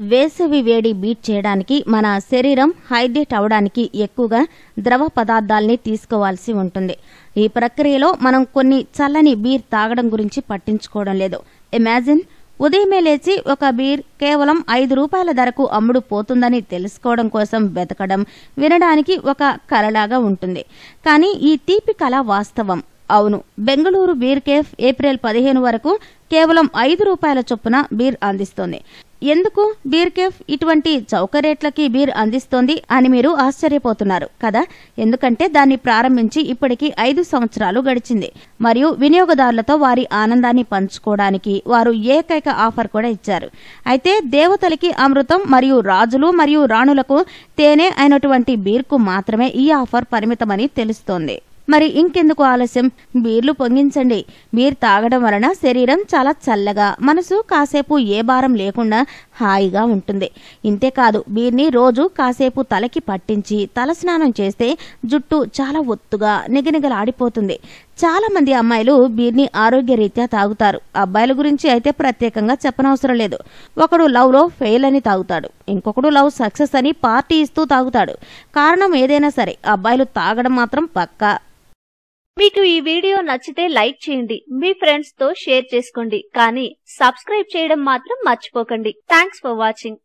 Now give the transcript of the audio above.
వేసవి వేడి బీట్ చేయడానికి మన శరీరం హైడ్రేట్ అవడానికి ఎక్కువగా ద్రవ పదార్థాల్ని తీసుకోవాల్సి ఉంటుంది. ఈ ప్రక్రియలో మనం కొన్ని చల్లని బీర్ తాగడం గురించి పట్టించుకోవడం లేదు. ఇమాజిన్ ఉదయమే లేచి ఒక బీర్ కేవలం ఐదు రూపాయల ధరకు అమ్ముడు పోతుందని తెలుసుకోవడం కోసం వెతకడం వినడానికి ఒక కలలాగా ఉంటుంది. కానీ ఈ తీపి కళ వాస్తవం. అవును. బెంగళూరు బీర్ కేఫ్ ఏప్రిల్ పదిహేను వరకు కేవలం ఐదు రూపాయల చొప్పున బీర్ అందిస్తోంది. ఎందుకు బీర్ కేఫ్ ఇటువంటి చౌక రేట్లకి బీర్ అందిస్తోంది అని మీరు ఆశ్చర్యపోతున్నారు కదా? ఎందుకంటే దాన్ని ప్రారంభించి ఇప్పటికి ఐదు సంవత్సరాలు గడిచింది. మరియు వినియోగదారులతో వారి ఆనందాన్ని పంచుకోవడానికి వారు ఏకైక ఆఫర్ కూడా ఇచ్చారు. అయితే దేవతలకి అమృతం మరియు రాజులు మరియు రాణులకు తేనె అయినటువంటి బీర్కు మాత్రమే ఈ ఆఫర్ పరిమితమని తెలుస్తోంది. మరి ఇంకెందుకు ఆలస్యం? బీర్లు పొంగించండి. బీర్ తాగడం వలన శరీరం చాలా చల్లగా మనసు కాసేపు ఏ భారం లేకుండా హాయిగా ఉంటుంది. ఇంతేకాదు బీర్ని రోజు కాసేపు తలకి పట్టించి తలస్నానం చేస్తే జుట్టు చాలా ఒత్తుగా నిగనిగలాడిపోతుంది. చాలా మంది అమ్మాయిలు బీర్ని ఆరోగ్యరీత్యా తాగుతారు. అబ్బాయిల గురించి అయితే ప్రత్యేకంగా చెప్పనవసరం లేదు. ఒకడు లవ్లో ఫెయిల్ అని తాగుతాడు. ఇంకొకడు లవ్ సక్సెస్ అని పార్టీ ఇస్తూ తాగుతాడు. కారణం ఏదైనా సరే అబ్బాయిలు తాగడం మాత్రం పక్కా. మీకు ఈ వీడియో నచ్చితే లైక్ చేయండి మీ ఫ్రెండ్స్తో షేర్ చేసుకోండి కానీ సబ్స్క్రైబ్ చేయడం మాత్రం మర్చిపోకండి. Thanks for watching.